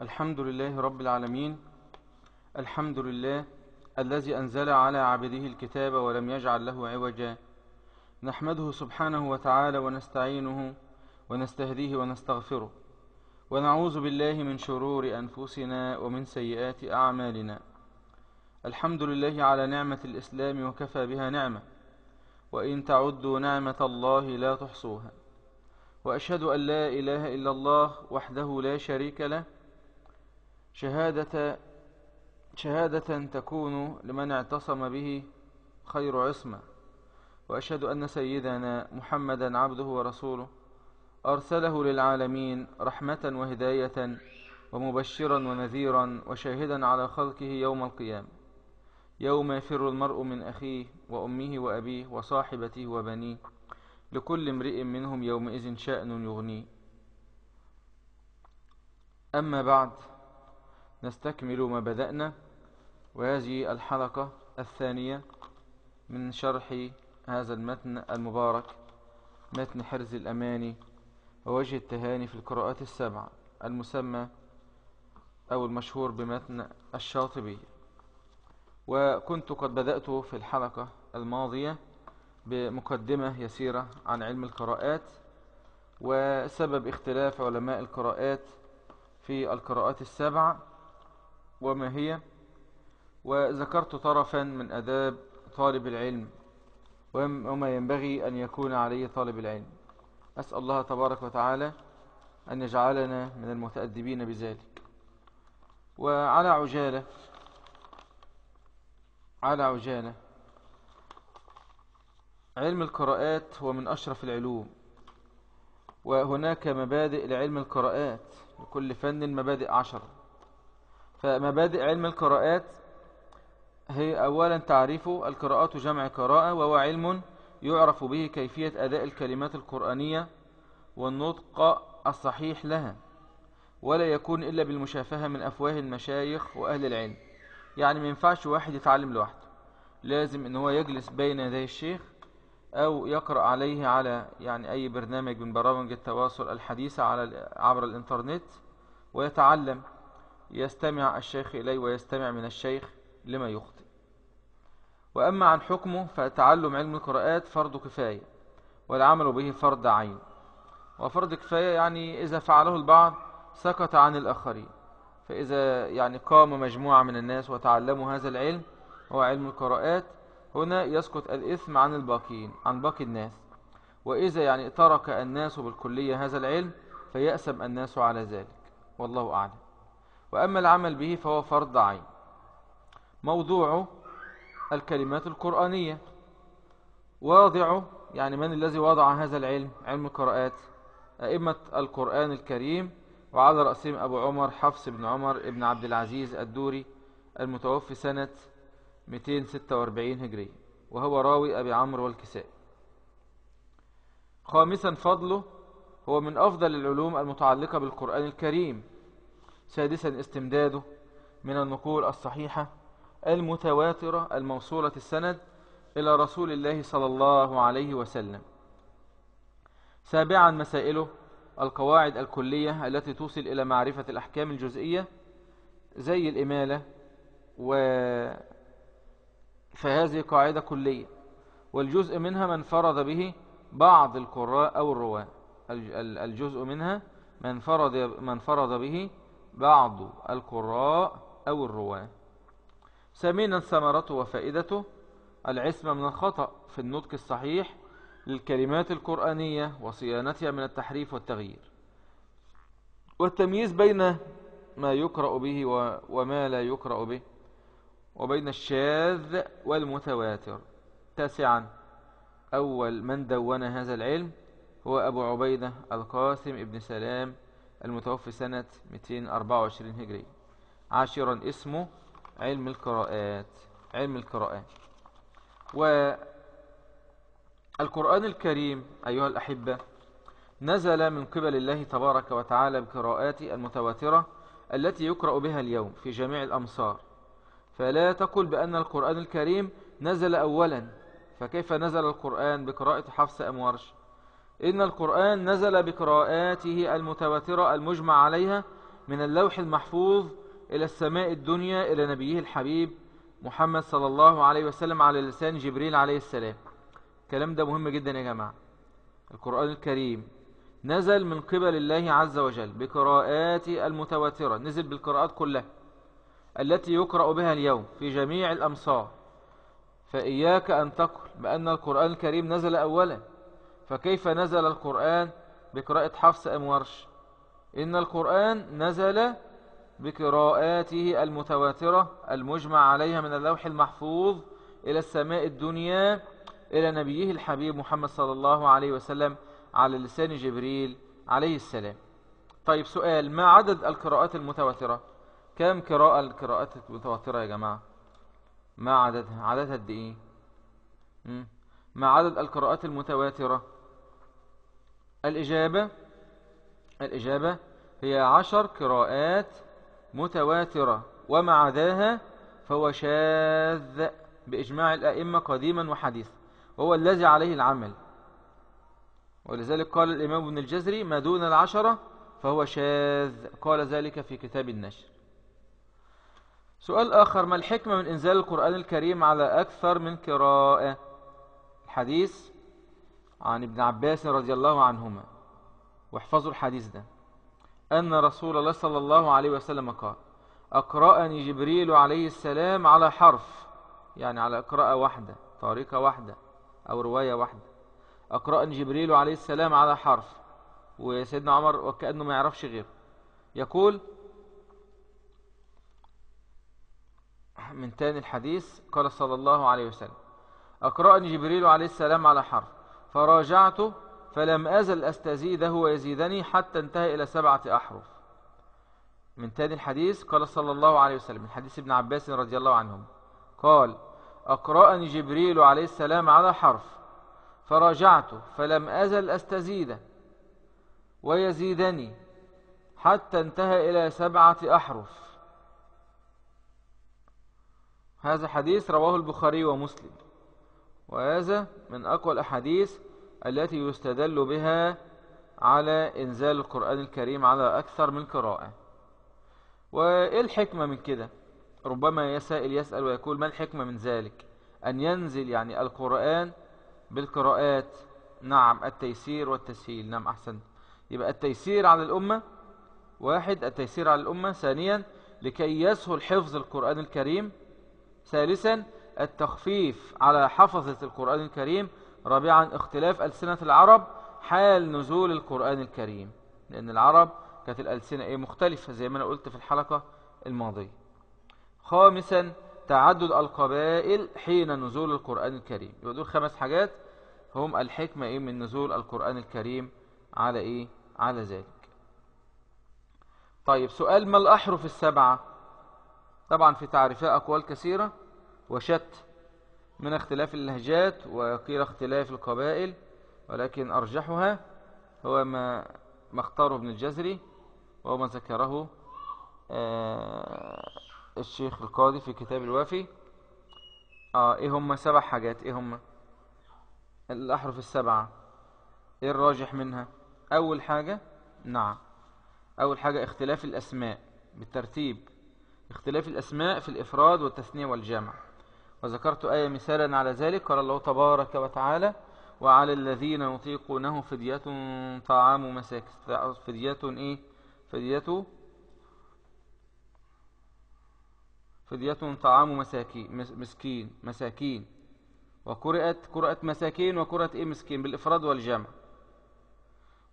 الحمد لله رب العالمين. الحمد لله الذي أنزل على عبده الكتاب ولم يجعل له عوجا. نحمده سبحانه وتعالى ونستعينه ونستهديه ونستغفره. ونعوذ بالله من شرور أنفسنا ومن سيئات أعمالنا. الحمد لله على نعمة الإسلام وكفى بها نعمة. وإن تعدوا نعمة الله لا تحصوها. وأشهد أن لا إله إلا الله وحده لا شريك له شهادة شهادة تكون لمن اعتصم به خير عصمة. وأشهد أن سيدنا محمدا عبده ورسوله أرسله للعالمين رحمة وهداية ومبشرا ونذيرا وشاهدا على خلقه يوم القيامة. يوم يفر المرء من أخيه وأمه وأبيه وصاحبته وبنيه لكل امرئ منهم يومئذ شأن يغنيه. أما بعد نستكمل ما بدأنا وهذه الحلقة الثانية من شرح هذا المتن المبارك متن حرز الأماني ووجه التهاني في القراءات السبع المسمى أو المشهور بمتن الشاطبي. وكنت قد بدأت في الحلقة الماضية بمقدمة يسيرة عن علم القراءات وسبب اختلاف علماء القراءات في القراءات السبع وما هي؟ وذكرت طرفا من أداب طالب العلم وما ينبغي أن يكون عليه طالب العلم. أسأل الله تبارك وتعالى أن يجعلنا من المتأدبين بذلك. وعلى عجالة على عجالة علم القراءات هو من أشرف العلوم. وهناك مبادئ لعلم القراءات لكل فن مبادئ عشرة فمبادئ علم القراءات هي أولا تعريف القراءات جمع قراءة وهو علم يعرف به كيفية أداء الكلمات القرآنية والنطق الصحيح لها ولا يكون إلا بالمشافهة من أفواه المشايخ وأهل العلم. يعني ما ينفعش واحد يتعلم لوحده. لازم إن هو يجلس بين يدي الشيخ أو يقرأ عليه على يعني أي برنامج من برامج التواصل الحديثة على عبر الإنترنت ويتعلم. يستمع الشيخ إليه ويستمع من الشيخ لما يخطئ. وأما عن حكمه فتعلم علم القراءات فرض كفاية والعمل به فرض عين. وفرض كفاية يعني إذا فعله البعض سقط عن الآخرين فإذا يعني قام مجموعة من الناس وتعلموا هذا العلم هو علم القراءات هنا يسقط الإثم عن الباقين عن باقي الناس. وإذا يعني ترك الناس بالكلية هذا العلم فيأسم الناس على ذلك والله أعلم. وأما العمل به فهو فرض عين. موضوع الكلمات القرآنية. واضع يعني من الذي وضع هذا العلم؟ علم القراءات أئمة القرآن الكريم وعلى رأسهم أبو عمر حفص بن عمر بن عبد العزيز الدوري المتوفي سنة 246 هجرية وهو راوي أبي عمرو والكساء خامسا فضله هو من أفضل العلوم المتعلقة بالقرآن الكريم. سادسا استمداده من النقول الصحيحة المتواترة الموصولة السند إلى رسول الله صلى الله عليه وسلم. سابعا مسائله القواعد الكلية التي توصل إلى معرفة الأحكام الجزئية زي الإمالة و فهذه قاعدة كلية والجزء منها من فرض به بعض القراء أو الرواة. الجزء منها من فرض, من فرض به بعض القراء أو الرواة. ثامنا ثمرته وفائدته العصمة من الخطأ في النطق الصحيح للكلمات القرآنية وصيانتها من التحريف والتغيير. والتمييز بين ما يقرأ به وما لا يقرأ به وبين الشاذ والمتواتر. تاسعا أول من دون هذا العلم هو أبو عبيدة القاسم ابن سلام المتوفي سنة 224 هجري. عاشرا اسمه علم القراءات علم القراءات والقرآن الكريم أيها الأحبة نزل من قبل الله تبارك وتعالى بقراءات المتواترة التي يقرأ بها اليوم في جميع الأمصار. فلا تقل بأن القرآن الكريم نزل أولا. فكيف نزل القرآن بقراءة حفص أم إن القرآن نزل بقراءاته المتواترة المجمع عليها من اللوح المحفوظ إلى السماء الدنيا إلى نبيه الحبيب محمد صلى الله عليه وسلم على لسان جبريل عليه السلام. الكلام ده مهم جدا يا جماعة. القرآن الكريم نزل من قبل الله عز وجل بقراءات المتواترة نزل بالقراءات كلها التي يقرأ بها اليوم في جميع الأمصار. فإياك أن تقل بأن القرآن الكريم نزل أولا. فكيف نزل القرآن بقراءة حفص أم ورش؟ إن القرآن نزل بقراءاته المتواترة المجمع عليها من اللوح المحفوظ إلى السماء الدنيا إلى نبيه الحبيب محمد صلى الله عليه وسلم على لسان جبريل عليه السلام. طيب سؤال ما عدد القراءات المتواترة؟ كم قراءة القراءات المتواترة يا جماعة؟ ما عددها؟ عددها قد إيه؟ ما عدد القراءات المتواترة؟ الإجابة الإجابة هي عشر قراءات متواترة وما عداها فهو شاذ بإجماع الأئمة قديما وحديثا وهو الذي عليه العمل. ولذلك قال الإمام ابن الجزري ما دون العشرة فهو شاذ قال ذلك في كتاب النشر. سؤال آخر ما الحكمة من إنزال القرآن الكريم على أكثر من قراءة؟ الحديث عن ابن عباس رضي الله عنهما. واحفظوا الحديث ده. أن رسول الله صلى الله عليه وسلم قال أقرأني جبريل عليه السلام على حرف يعني على قراءة واحدة طريقة واحدة أو رواية واحدة. أقرأني جبريل عليه السلام على حرف وسيدنا عمر وكأنه ما يعرفش غيره. يقول من تاني الحديث قال صلى الله عليه وسلم أقرأني جبريل عليه السلام على حرف. فراجعته فلم أزل أستزيده ويزيدني حتى انتهى إلى سبعة أحرف. من تاني الحديث قال صلى الله عليه وسلم من حديث ابن عباس رضي الله عنهم قال أقرأني جبريل عليه السلام على حرف فراجعته فلم أزل أستزيده ويزيدني حتى انتهى إلى سبعة أحرف. هذا حديث رواه البخاري ومسلم. وهذا من أقوى الأحاديث التي يستدل بها على إنزال القرآن الكريم على أكثر من قراءة. وإيه الحكمة من كده؟ ربما يسائل يسأل ويقول ما الحكمة من ذلك؟ أن ينزل يعني القرآن بالقراءات. نعم التيسير والتسهيل. نعم أحسن. يبقى التيسير على الأمة واحد التيسير على الأمة ثانيا لكي يسهل حفظ القرآن الكريم. ثالثا التخفيف على حفظة القرآن الكريم رابعا اختلاف ألسنة العرب حال نزول القرآن الكريم. لأن العرب كانت الألسنة إيه؟ مختلفة زي ما أنا قلت في الحلقة الماضية. خامسا تعدد القبائل حين نزول القرآن الكريم. يبقى دول خمس حاجات هم الحكمة إيه؟ من نزول القرآن الكريم على إيه؟ على ذلك. طيب سؤال ما الأحرف السبعة؟ طبعا في تعريفها أقوال كثيرة. وشت من اختلاف اللهجات وقيل اختلاف القبائل ولكن أرجحها هو ما ما اختاره ابن الجزري وهو ما ذكره آه، الشيخ القاضي في كتاب الوافي. آه إيه هم سبع حاجات؟ إيه هم الأحرف السبعة؟ إيه الراجح منها؟ أول حاجة نعم أول حاجة اختلاف الأسماء بالترتيب اختلاف الأسماء في الإفراد والتثنية والجمع. وذكرت آية مثالا على ذلك. قال الله تبارك وتعالى وعلى الذين يطيقونه فدية طعام مساكين. فدية إيه؟ فدية فدية طعام مساكين مسكين مساكين. وقرأت قرأت مساكين وقرأت إيه مسكين؟ بالإفراد والجمع.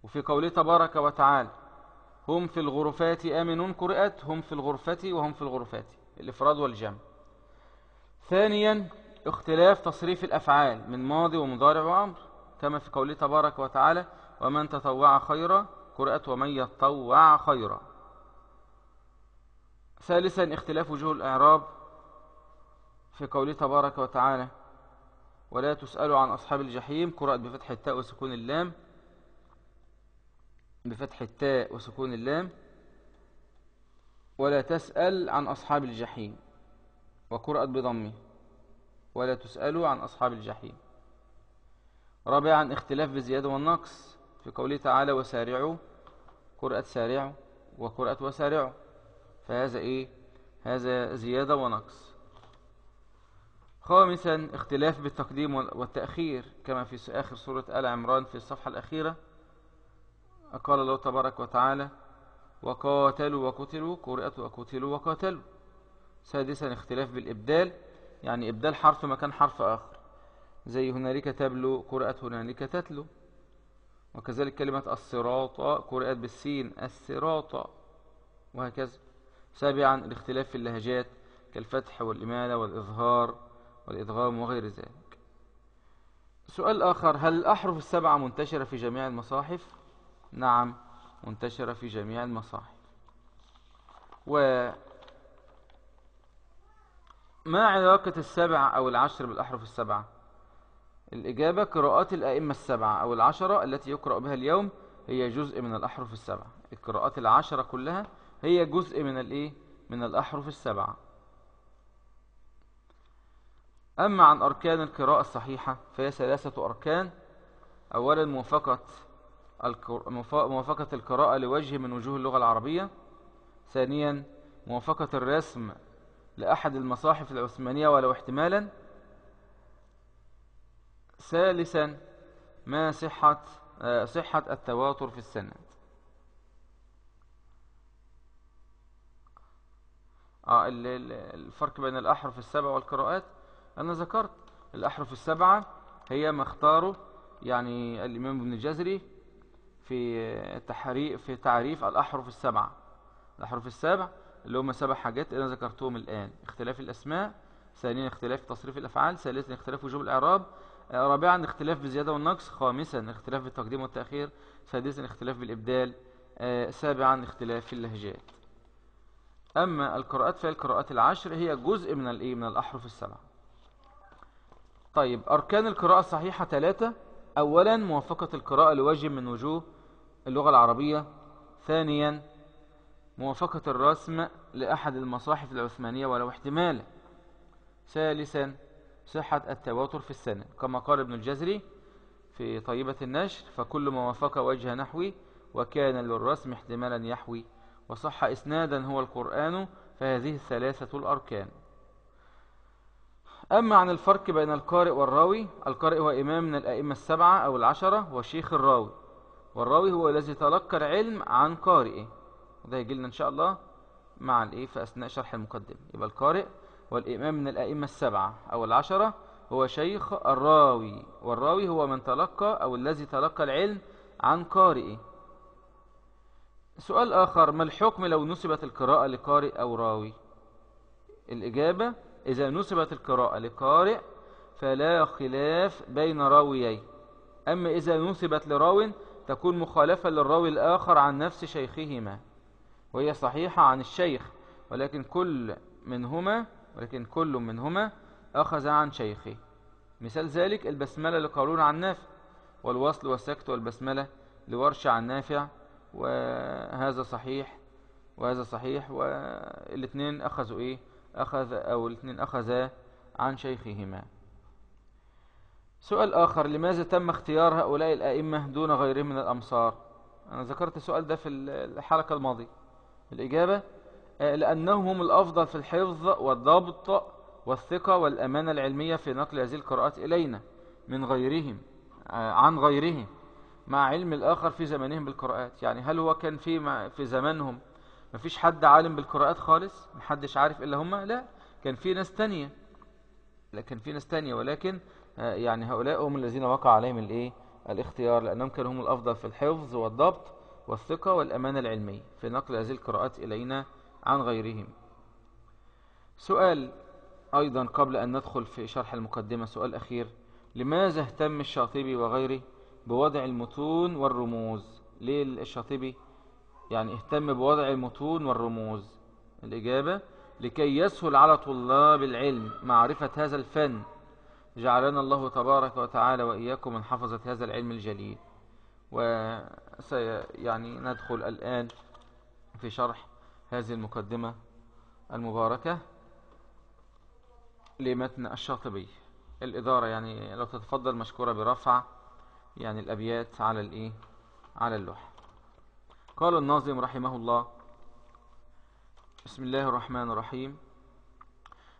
وفي قوله تبارك وتعالى هم في الغرفات آمنون. قرأت هم في الغرفة وهم في الغرفات. الإفراد والجمع. ثانيا اختلاف تصريف الأفعال من ماضي ومضارع وأمر كما في قوله تبارك وتعالى ومن تطوع خيرا قرأت ومن يتطوع خيرا. ثالثا اختلاف وجوه الإعراب في قوله تبارك وتعالى ولا تسألوا عن أصحاب الجحيم قرأت بفتح التاء وسكون اللام. بفتح التاء وسكون اللام. ولا تسأل عن أصحاب الجحيم. وقرأت بضمه ولا تسألوا عن أصحاب الجحيم. رابعا اختلاف بالزيادة والنقص. في قوله تعالى وسارعوا. قرأت سارعوا وقراءة وسارعوا فهذا إيه؟ هذا زيادة ونقص. خامسا اختلاف بالتقديم والتأخير. كما في آخر سورة آل عمران في الصفحة الأخيرة. قال الله تبارك وتعالى وقاتلوا وقتلوا قرأت وقتلوا وقاتلوا. سادسا اختلاف بالإبدال يعني إبدال حرف مكان حرف آخر. زي هنالك تبلو قرأت هنالك تتلو. وكذلك كلمة الصراط قرأت بالسين الصراط. وهكذا. سابعا الاختلاف في اللهجات كالفتح والإمالة والإظهار والإدغام وغير ذلك. سؤال آخر هل الأحرف السبعة منتشرة في جميع المصاحف؟ نعم منتشرة في جميع المصاحف. و ما علاقة السبع أو العشر بالأحرف السبعة؟ الإجابة قراءات الأئمة السبعة أو العشرة التي يقرأ بها اليوم هي جزء من الأحرف السبعة. القراءات العشرة كلها هي جزء من الإيه؟ من الأحرف السبعة. أما عن أركان القراءة الصحيحة فهي ثلاثة أركان. أولا موافقة موافقة القراءة لوجه من وجوه اللغة العربية. ثانيا موافقة الرسم لأحد المصاحف العثمانية ولو احتمالا. ثالثا ما صحة آه، صحة التواتر في السند. آه الفرق بين الأحرف السبع والقراءات. أنا ذكرت الأحرف السبعة هي ما اختاره يعني الإمام ابن الجزري في في تعريف الأحرف السبعة. الأحرف السبع اللي هم سبع حاجات اللي أنا ذكرتهم الآن. اختلاف الأسماء ثانيا اختلاف تصريف الأفعال ثالثا اختلاف وجوب الإعراب آه، رابعا اختلاف بالزيادة والنقص خامسا اختلاف بالتقديم والتأخير سادسا اختلاف بالإبدال آه، سابعا اختلاف اللهجات. أما القراءات فهي القراءات العشر هي جزء من الإيه؟ من الأحرف السبعة. طيب أركان القراءة الصحيحة ثلاثة. أولا موافقة القراءة لوجه من وجوه اللغة العربية. ثانيا موافقة الرسم لأحد المصاحف العثمانية ولو احتمالا. ثالثا صحة التواتر في السنة كما قال ابن الجزري في طيبة النشر فكل ما وافق وجه نحوي وكان للرسم احتمالا يحوي. وصح إسنادا هو القرآن فهذه الثلاثة الأركان. أما عن الفرق بين القارئ والراوي القارئ هو إمام من الأئمة السبعة أو العشرة وشيخ الراوي. والراوي هو الذي تلقى العلم عن قارئه. وده يجي لنا إن شاء الله مع الإيه؟ في أثناء شرح المقدم. يبقى القارئ والإمام من الأئمة السبعة. أو العشرة هو شيخ الراوي والراوي هو من تلقى أو الذي تلقى العلم عن قارئه. سؤال آخر ما الحكم لو نسبت القراءة لقارئ أو راوي؟ الإجابة إذا نسبت القراءة لقارئ فلا خلاف بين راويين أما إذا نسبت لراو تكون مخالفة للراوي الآخر عن نفس شيخهما. وهي صحيحة عن الشيخ ولكن كل منهما ولكن كل منهما أخذ عن شيخه. مثال ذلك البسملة لقارون عن نافع والوصل والسكت والبسملة لورش عن نافع وهذا صحيح وهذا صحيح والاثنين أخذوا إيه؟ أخذ أو الاثنين أخذا عن شيخهما. سؤال آخر لماذا تم اختيار هؤلاء الأئمة دون غيرهم من الأمصار؟ أنا ذكرت السؤال ده في الحلقة الماضية. الإجابة آه، لأنهم هم الأفضل في الحفظ والضبط والثقة والأمانة العلمية في نقل هذه القراءات إلينا من غيرهم آه، عن غيرهم مع علم الآخر في زمانهم بالقراءات. يعني هل هو كان في في زمانهم ما فيش حد عالم بالقراءات خالص؟ محدش عارف إلا هم؟ لا كان في ناس تانية. لكن في ناس تانية ولكن آه، يعني هؤلاء هم الذين وقع عليهم الإيه؟ الاختيار لأنهم كانوا هم الأفضل في الحفظ والضبط والثقة والأمانة العلمية في نقل هذه القراءات إلينا عن غيرهم. سؤال أيضا قبل أن ندخل في شرح المقدمة سؤال أخير. لماذا اهتم الشاطبي وغيره بوضع المتون والرموز؟ ليه الشاطبي يعني اهتم بوضع المتون والرموز؟ الإجابة لكي يسهل على طلاب العلم معرفة هذا الفن. جعلنا الله تبارك وتعالى وإياكم من حفظة هذا العلم الجليل. وسيعني ندخل الآن في شرح هذه المقدمة المباركة لمتن الشاطبي. الإدارة يعني لو تتفضل مشكورة برفع يعني الأبيات على الإيه؟ على اللوح. قال الناظم رحمه الله بسم الله الرحمن الرحيم.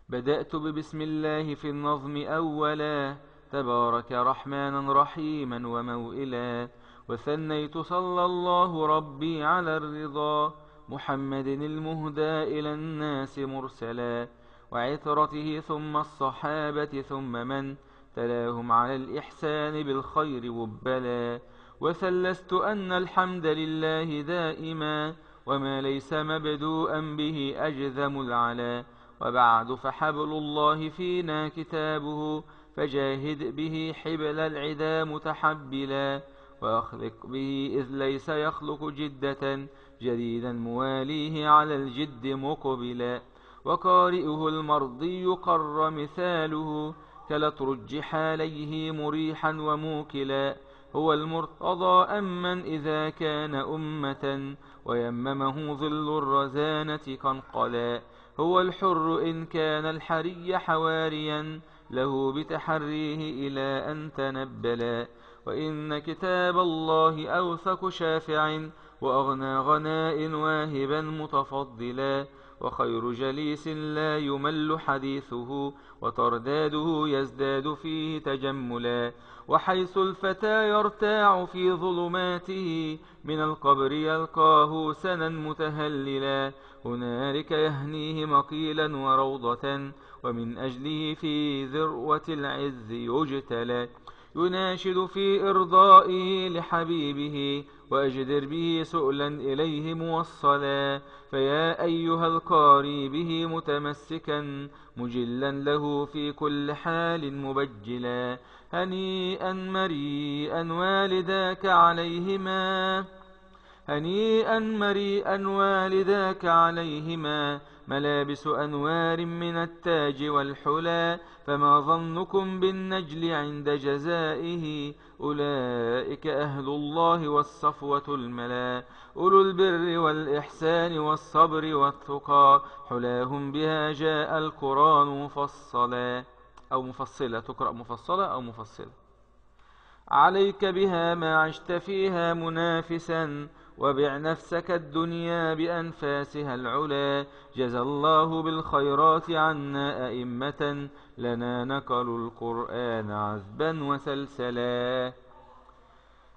بدأت ببسم الله في النظم أولا تبارك رحمانا رحيما وموئلا. وثنيت صلى الله ربي على الرضا محمد المهدى إلى الناس مرسلا وعثرته ثم الصحابة ثم من تلاهم على الإحسان بالخير وبلا وثلست أن الحمد لله دائما وما ليس مبدوءا به أجذم العلا وبعد فحبل الله فينا كتابه فجاهد به حبل العدا متحبلا. وأخلق به إذ ليس يخلق جدة جديدا مواليه على الجد مقبلا. وقارئه المرضي قر مثاله كلترج حاليه مريحا وموكلا. هو المرتضى أمن إذا كان أمة ويممه ظل الرزانة قنقلا. هو الحر إن كان الحري حواريا له بتحريه إلى أن تنبلا. وإن كتاب الله أوثق شافع وأغنى غناء واهبا متفضلا وخير جليس لا يمل حديثه وترداده يزداد فيه تجملا وحيث الفتى يرتاع في ظلماته من القبر يلقاه سنا متهللا هنالك يهنيه مقيلا وروضة ومن أجله في ذروة العز يجتلى يناشد في إرضائه لحبيبه وأجدر به سؤلا إليه موصلا فيا أيها القاري به متمسكا مجلا له في كل حال مبجلا. هنيئا مريئا والداك عليهما هنيئا مريئا والداك عليهما. ملابس أنوار من التاج والحلا فما ظنكم بالنجل عند جزائه؟ أولئك أهل الله والصفوة الملا. أولو البر والإحسان والصبر والثقى حلاهم بها جاء القرآن مفصلا. أو مفصلة تقرأ مفصلة أو مفصلة. عليك بها ما عشت فيها منافسا. وبع نفسك الدنيا بأنفاسها العلا. جزى الله بالخيرات عنا أئمة. لنا نقلوا القرآن عذبا وسلسلا.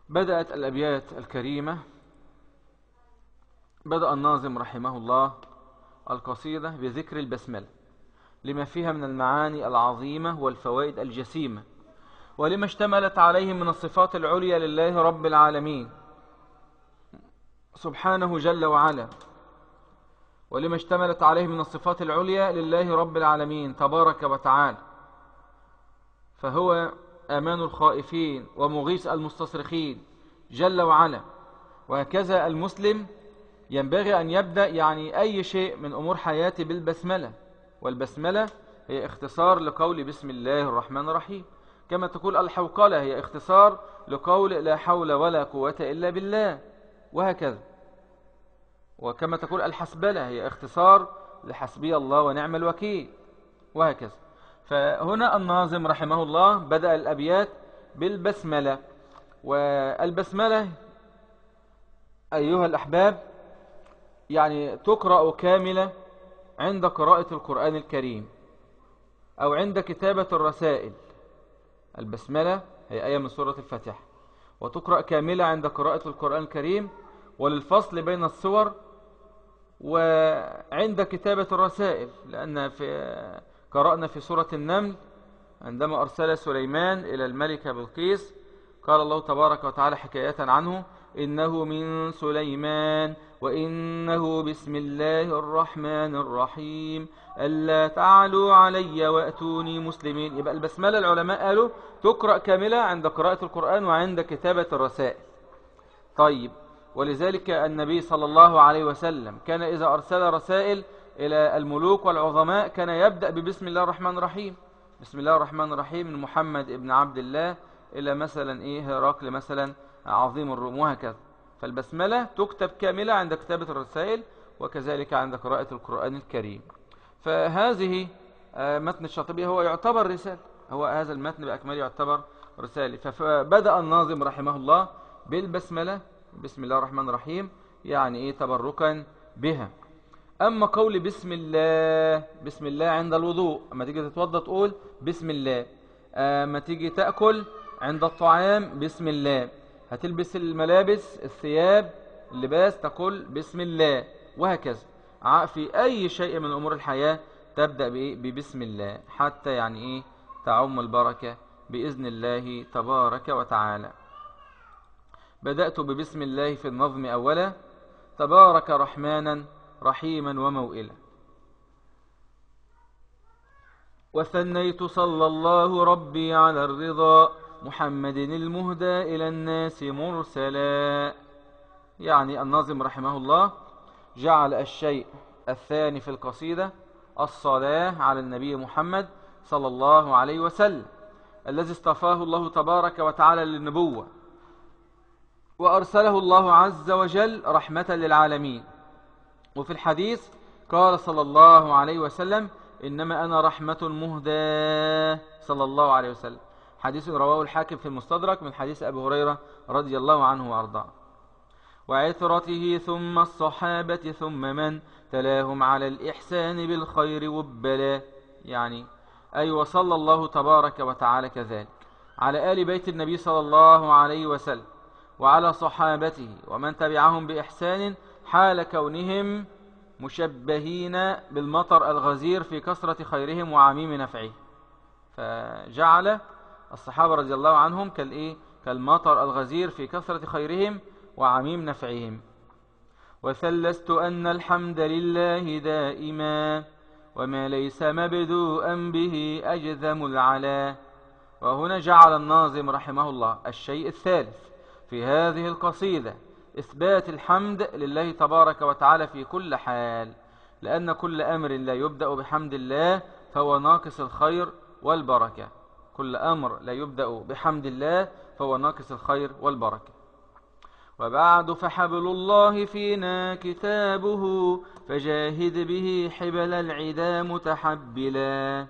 بدأت الأبيات الكريمة. بدأ الناظم رحمه الله القصيدة بذكر البسملة. لما فيها من المعاني العظيمة والفوائد الجسيمة. ولما اشتملت عليه من الصفات العليا لله رب العالمين. سبحانه جل وعلا. ولما اشتملت عليه من الصفات العليا لله رب العالمين تبارك وتعالى. فهو أمان الخائفين ومغيث المستصرخين جل وعلا. وهكذا المسلم ينبغي أن يبدأ يعني أي شيء من أمور حياته بالبسملة. والبسملة هي اختصار لقول بسم الله الرحمن الرحيم. كما تقول الحوقلة هي اختصار لقول لا حول ولا قوة إلا بالله. وهكذا. وكما تقول الحسبلة هي اختصار لحسبي الله ونعم الوكيل وهكذا. فهنا الناظم رحمه الله بدأ الأبيات بالبسملة والبسملة أيها الأحباب يعني تقرأ كاملة عند قراءة القرآن الكريم أو عند كتابة الرسائل. البسملة هي آية من سورة الفاتحة وتقرأ كاملة عند قراءة القرآن الكريم وللفصل بين الصور وعند كتابة الرسائل لأن في قرأنا في سورة النمل عندما أرسل سليمان إلى الملكة بلقيس قال الله تبارك وتعالى حكاية عنه إنه من سليمان وإنه بسم الله الرحمن الرحيم. ألا تعلوا علي وأتوني مسلمين. يبقى البسملة العلماء قالوا تقرأ كاملة عند قراءة القرآن وعند كتابة الرسائل. طيب ولذلك النبي صلى الله عليه وسلم كان إذا أرسل رسائل إلى الملوك والعظماء كان يبدأ ببسم الله الرحمن الرحيم. بسم الله الرحمن الرحيم من محمد ابن عبد الله إلى مثلا إيه هرقل مثلا عظيم الروم وهكذا. فالبسملة تكتب كاملة عند كتابة الرسائل وكذلك عند قراءة القرآن الكريم. فهذه آه، متن الشاطبية هو يعتبر رسالة هو هذا المتن بأكمله يعتبر رسالة. فبدأ الناظم رحمه الله بالبسملة بسم الله الرحمن الرحيم. يعني إيه تبركا بها. أما قول بسم الله بسم الله عند الوضوء أما تيجي تتوضى تقول بسم الله. أما تيجي تأكل عند الطعام بسم الله. هتلبس الملابس الثياب اللباس تقول بسم الله وهكذا. في أي شيء من أمور الحياة تبدأ ببسم الله. حتى يعني إيه؟ تعم البركة بإذن الله تبارك وتعالى. بدأت ببسم الله في النظم أولا. تبارك رحمانا رحيما وموئلا. وثنيت صلى الله ربي على الرضا محمد المهدى إلى الناس مرسلا. يعني الناظم رحمه الله جعل الشيء الثاني في القصيدة الصلاة على النبي محمد صلى الله عليه وسلم الذي اصطفاه الله تبارك وتعالى للنبوة. وأرسله الله عز وجل رحمة للعالمين. وفي الحديث قال صلى الله عليه وسلم إنما أنا رحمة مهدى صلى الله عليه وسلم. حديث رواه الحاكم في المستدرك من حديث أبي هريرة رضي الله عنه وأرضاه. وعثرته ثم الصحابة ثم من؟ تلاهم على الإحسان بالخير والبلاء يعني أي وصلى الله تبارك وتعالى كذلك. على آل بيت النبي صلى الله عليه وسلم. وعلى صحابته ومن تبعهم بإحسان حال كونهم مشبهين بالمطر الغزير في كثرة خيرهم وعميم نفعه. فجعل الصحابة رضي الله عنهم كالإيه كالمطر الغزير في كثرة خيرهم وعميم نفعهم. وثلست أن الحمد لله دائما وما ليس مبدوءا به أجذم العلا. وهنا جعل الناظم رحمه الله الشيء الثالث. في هذه القصيدة إثبات الحمد لله تبارك وتعالى في كل حال لأن كل أمر لا يبدأ بحمد الله فهو ناقص الخير والبركة. كل أمر لا يبدأ بحمد الله فهو ناقص الخير والبركة. وبعد فحبل الله فينا كتابه فجاهد به حبل العدا متحبلا.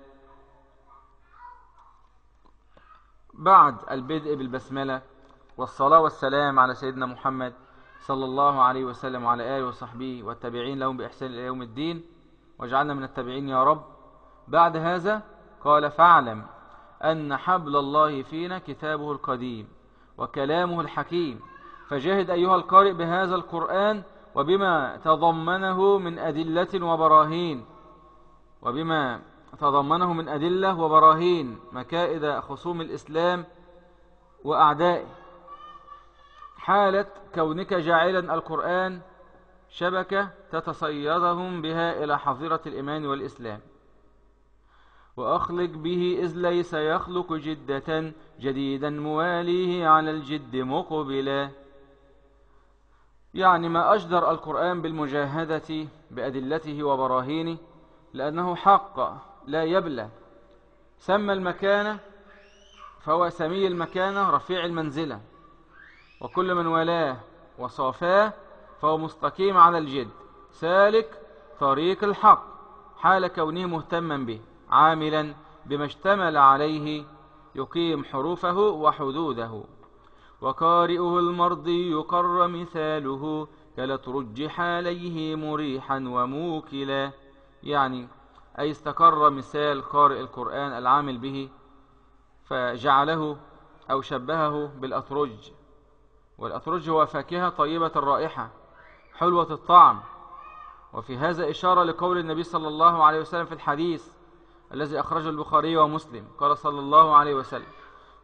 بعد البدء بالبسملة والصلاة والسلام على سيدنا محمد صلى الله عليه وسلم وعلى آله وصحبه والتابعين لهم بإحسان إلى يوم الدين. واجعلنا من التابعين يا رب. بعد هذا قال فاعلم أن حبل الله فينا كتابه القديم وكلامه الحكيم. فجاهد أيها القارئ بهذا القرآن وبما تضمنه من أدلة وبراهين. وبما تضمنه من أدلة وبراهين. مكائد خصوم الإسلام وأعدائه. حالة كونك جاعلا القرآن شبكة تتصيدهم بها إلى حظيرة الإيمان والإسلام. وأخلق به إذ ليس يخلق جدة جديدا مواليه على الجد مقبلا. يعني ما أجدر القرآن بالمجاهدة بأدلته وبراهينه لأنه حق لا يبلى. سمى المكانة فهو سمي المكانة رفيع المنزلة. وكل من ولاه وصافاه فهو مستقيم على الجد. سالك طريق الحق حال كونه مهتما به عاملا بما اشتمل عليه يقيم حروفه وحدوده. وقارئه المرضي يقر مثاله كلترجح عليه مريحا وموكلا. يعني أي استقر مثال قارئ القرآن العامل به فجعله أو شبهه بالأترج والأترج هو فاكهة طيبة الرائحة حلوة الطعم. وفي هذا إشارة لقول النبي صلى الله عليه وسلم في الحديث الذي أخرجه البخاري ومسلم. قال صلى الله عليه وسلم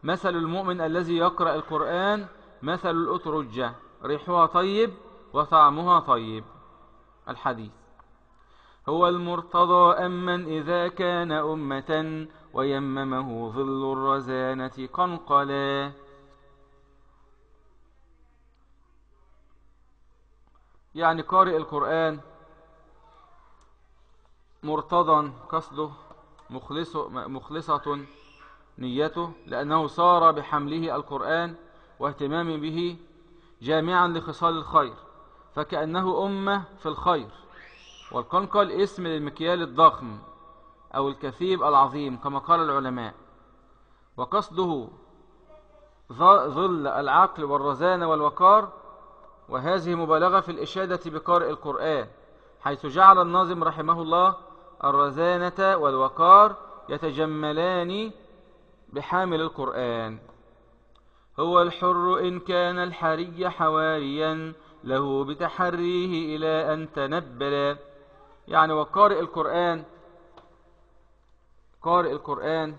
مثل المؤمن الذي يقرأ القرآن مثل الأترجة ريحها طيب وطعمها طيب. الحديث هو المرتضى أمن إذا كان أمة ويممه ظل الرزانة قنقلا. يعني قارئ القرآن مرتضى قصده مخلص مخلصة نيته لأنه صار بحمله القرآن واهتمام به جامعا لخصال الخير فكأنه أمة في الخير والقنقل اسم للمكيال الضخم أو الكثيب العظيم كما قال العلماء. وقصده ظل العقل والرزانة والوقار وهذه مبالغة في الإشادة بقارئ القرآن حيث جعل الناظم رحمه الله الرزانة والوقار يتجملان بحامل القرآن. هو الحر إن كان الحري حواريا له بتحريه إلى أن تنبل. يعني وقارئ القرآن قارئ القرآن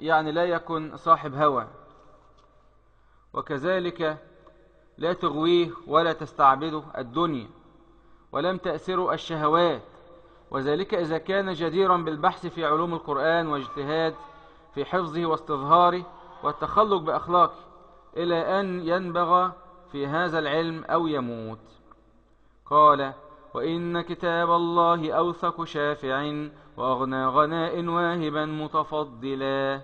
يعني لا يكن صاحب هوى. وكذلك لا تغويه ولا تستعبده الدنيا ولم تأثر الشهوات وذلك إذا كان جديرا بالبحث في علوم القرآن واجتهاد في حفظه واستظهاره والتخلق بأخلاقه إلى أن ينبغ في هذا العلم أو يموت. قال وإن كتاب الله أوثق شافع وأغنى غناء واهبا متفضلا.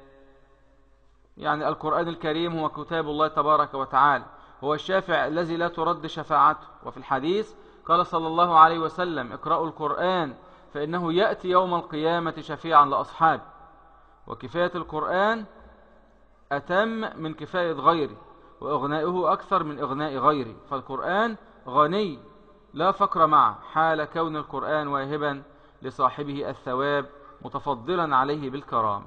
يعني القرآن الكريم هو كتاب الله تبارك وتعالى. هو الشافع الذي لا ترد شفاعته. وفي الحديث قال صلى الله عليه وسلم اقرأوا القرآن فإنه يأتي يوم القيامة شفيعا لأصحابه. وكفاية القرآن أتم من كفاية غيره وإغنائه أكثر من إغناء غيره. فالقرآن غني لا فقر معه حال كون القرآن واهبا لصاحبه الثواب متفضلا عليه بالكرامة.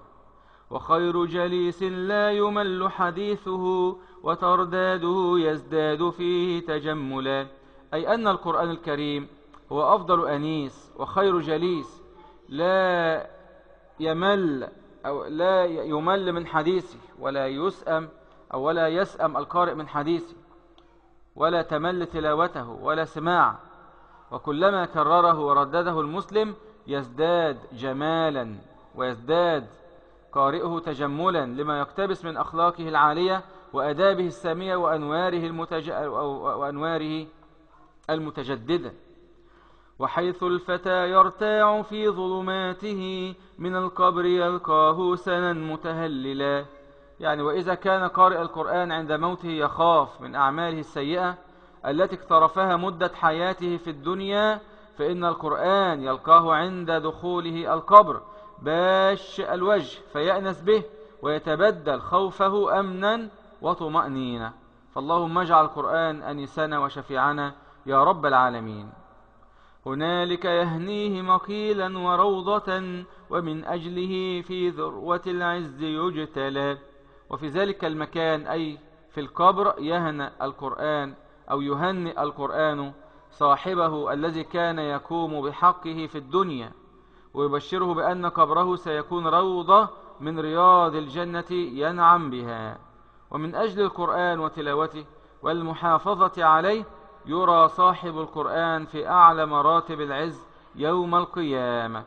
وخير جليس لا يمل حديثه وترداده يزداد فيه تجملا. أي أن القرآن الكريم هو أفضل أنيس وخير جليس لا يمل أو لا يمل من حديثه ولا يسأم أو ولا يسأم القارئ من حديثه ولا تمل تلاوته ولا سماع وكلما كرره وردده المسلم يزداد جمالا ويزداد قارئه تجملا لما يقتبس من أخلاقه العالية وأدابه السامية وأنواره, المتج... وأنواره المتجددة وحيث الفتى يرتاع في ظلماته من القبر يلقاه سنا متهللا. يعني وإذا كان قارئ القرآن عند موته يخاف من أعماله السيئة التي اقترفها مدة حياته في الدنيا فإن القرآن يلقاه عند دخوله القبر باش الوجه فيأنس به ويتبدل خوفه أمنا وطمأنينة. فاللهم اجعل القرآن أنسنا وشفيعنا يا رب العالمين. هنالك يهنيه مقيلا وروضة ومن أجله في ذروة العز يجتلى. وفي ذلك المكان أي في القبر يهنأ القرآن أو يهنئ القرآن صاحبه الذي كان يقوم بحقه في الدنيا. ويبشره بأن قبره سيكون روضة من رياض الجنة ينعم بها. ومن أجل القرآن وتلاوته والمحافظة عليه يرى صاحب القرآن في أعلى مراتب العز يوم القيامة.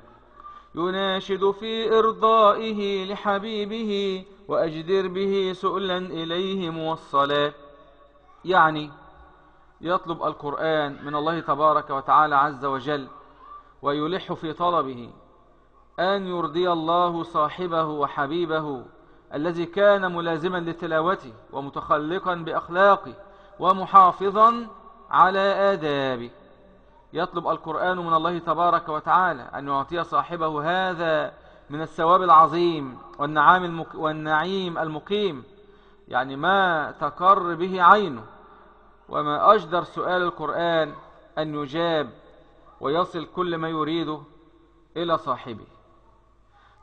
يناشد في إرضائه لحبيبه وأجدر به سؤلا إليه موصلا. يعني يطلب القرآن من الله تبارك وتعالى عز وجل ويلح في طلبه أن يرضي الله صاحبه وحبيبه الذي كان ملازما لتلاوته ومتخلقا بأخلاقه ومحافظا على آدابه. يطلب القرآن من الله تبارك وتعالى أن يعطي صاحبه هذا من الثواب العظيم والنعام المك والنعيم المقيم. يعني ما تقر به عينه وما أجدر سؤال القرآن أن يجاب ويصل كل ما يريده إلى صاحبه.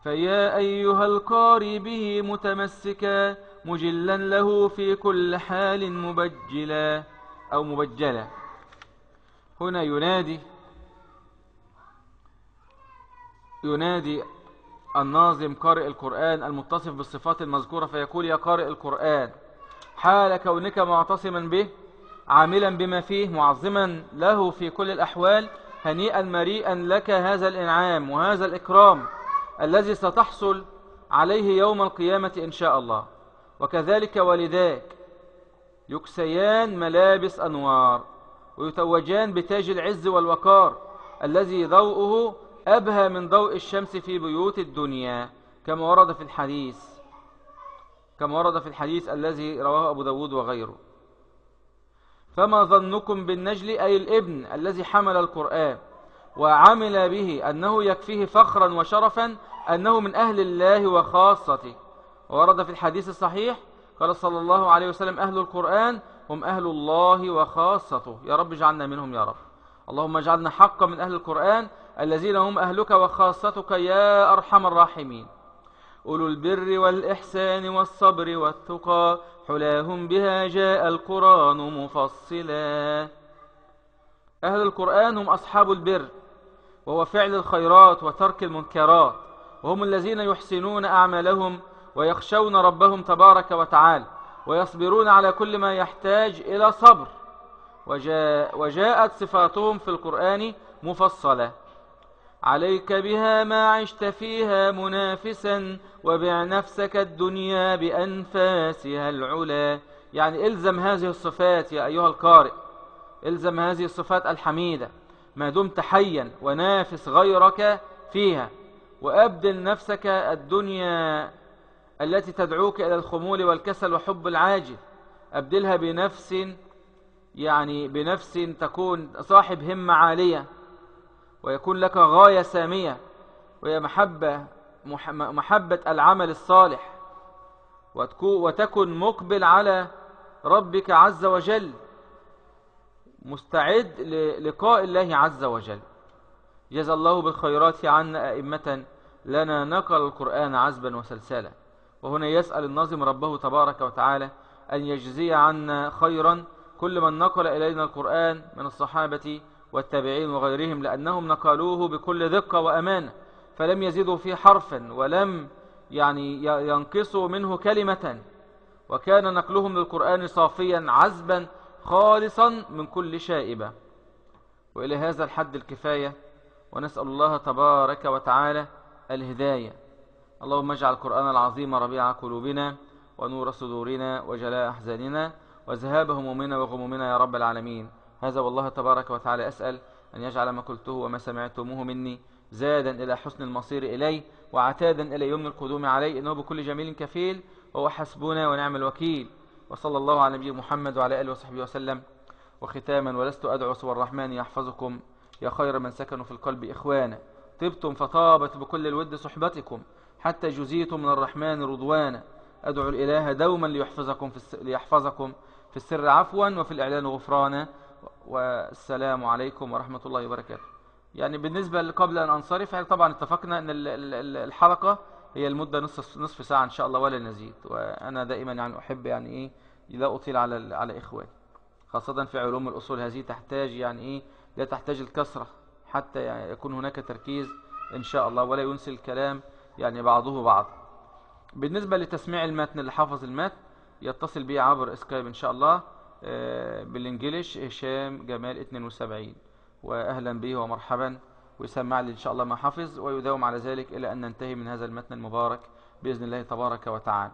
فيا أيها القاري به متمسكا مجلا له في كل حال مبجلا أو مبجلا. هنا ينادي ينادي الناظم قارئ القرآن المتصف بالصفات المذكورة فيقول يا قارئ القرآن حال كونك معتصما به عاملا بما فيه معظما له في كل الأحوال هنيئا مريئا لك هذا الإنعام وهذا الإكرام. الذي ستحصل عليه يوم القيامة إن شاء الله. وكذلك والداك يكسيان ملابس أنوار ويتوجان بتاج العز والوقار الذي ضوءه أبهى من ضوء الشمس في بيوت الدنيا كما ورد في الحديث كما ورد في الحديث الذي رواه أبو داود وغيره. فما ظنكم بالنجل أي الإبن الذي حمل القرآن وعمل به أنه يكفيه فخرا وشرفا أنه من أهل الله وخاصته. ورد في الحديث الصحيح قال صلى الله عليه وسلم أهل القرآن هم أهل الله وخاصته. يا رب اجعلنا منهم يا رب. اللهم اجعلنا حقا من أهل القرآن الذين هم أهلك وخاصتك يا أرحم الراحمين. أولو البر والإحسان والصبر والتقى حلاهم بها جاء القرآن مفصلا. أهل القرآن هم أصحاب البر وهو فعل الخيرات وترك المنكرات. وهم الذين يحسنون أعمالهم ويخشون ربهم تبارك وتعالى ويصبرون على كل ما يحتاج إلى صبر. وجاء وجاءت صفاتهم في القرآن مفصلة. عليك بها ما عشت فيها منافسا وبع نفسك الدنيا بأنفاسها العلا. يعني إلزم هذه الصفات يا أيها القارئ. إلزم هذه الصفات الحميدة. ما دمت حيا ونافس غيرك فيها. وأبدل نفسك الدنيا التي تدعوك إلى الخمول والكسل وحب العاجل. أبدلها بنفس يعني بنفس تكون صاحب همة عالية ويكون لك غاية سامية وهي محبة محبة العمل الصالح. وتكن مقبل على ربك عز وجل. مستعد للقاء الله عز وجل. جزى الله بالخيرات عنا أئمة لنا نقل القرآن عزبا وسلسلا وهنا يسأل الناظم ربه تبارك وتعالى أن يجزي عنا خيرا كل من نقل إلينا القرآن من الصحابة والتابعين وغيرهم لأنهم نقلوه بكل دقة وأمانة فلم يزيدوا فيه حرفا ولم يعني ينقصوا منه كلمة. وكان نقلهم للقرآن صافيا عزبا خالصا من كل شائبة. وإلى هذا الحد الكفاية ونسأل الله تبارك وتعالى الهداية. اللهم اجعل القرآن العظيم ربيع قلوبنا ونور صدورنا وجلاء أحزاننا وذهاب همومنا وغمومنا يا رب العالمين. هذا والله تبارك وتعالى أسأل أن يجعل ما قلته وما سمعتموه مني زادا إلى حسن المصير إليه وعتادا إلى يوم القدوم عليه. إنه بكل جميل كفيل وهو حسبنا ونعم الوكيل. وصلى الله على نبي محمد وعلى آله وصحبه وسلم. وختاما ولست أدعو سوى الرحمن يحفظكم يا خير من سكنوا في القلب إخوانا. طبتم فطابت بكل الود صحبتكم حتى جزيتم من الرحمن رضوانا. أدعو الإله دوما ليحفظكم في, الس... ليحفظكم في السر عفوا وفي الإعلان غفرانا. والسلام عليكم ورحمة الله وبركاته. يعني بالنسبة قبل أن أنصرف طبعا اتفقنا أن الحلقة هي المدة نصف, نصف ساعة إن شاء الله ولا نزيد. وأنا دائما يعني أحب يعني إيه لا أطيل على على إخواني خاصة في علوم الأصول هذه تحتاج يعني إيه لا تحتاج الكسرة. حتى يعني يكون هناك تركيز إن شاء الله ولا ينسي الكلام يعني بعضه بعض. بالنسبة لتسميع المتن اللي حافظ المتن يتصل بي عبر اسكايب إن شاء الله آه، بالإنجليش هشام جمال 72 وأهلا به ومرحبا ويسمع لي إن شاء الله ما حفظ ويداوم على ذلك إلى أن ننتهي من هذا المتن المبارك بإذن الله تبارك وتعالى.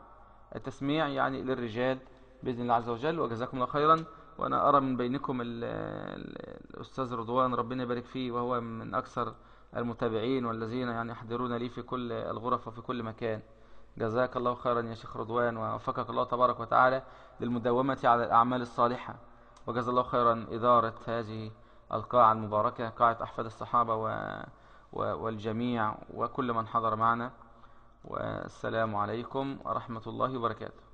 التسميع يعني للرجال بإذن الله عز وجل وجزاكم الله خيرا. وأنا أرى من بينكم الأستاذ رضوان ربنا يبارك فيه وهو من أكثر المتابعين والذين يعني يحضرون لي في كل الغرف وفي كل مكان. جزاك الله خيرا يا شيخ رضوان ووفقك الله تبارك وتعالى للمداومة على الأعمال الصالحة. وجزا الله خيرا إدارة هذه القاعة المباركة قاعة أحفاد الصحابة و... والجميع وكل من حضر معنا. والسلام عليكم ورحمة الله وبركاته.